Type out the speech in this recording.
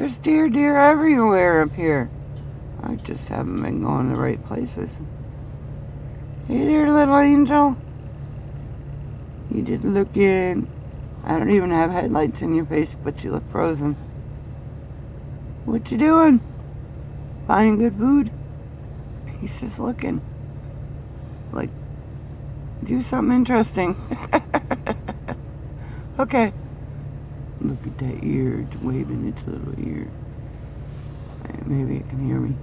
There's deer, deer everywhere up here. I just haven't been going the right places. Hey there, little angel. You did look in. I don't even have headlights in your face, but you look frozen. What you doing? Finding good food? He's just looking. Like, do something interesting. okay. Look at that ear. It's waving its little ear. Maybe it can hear me.